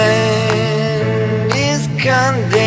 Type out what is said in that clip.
land is condemned.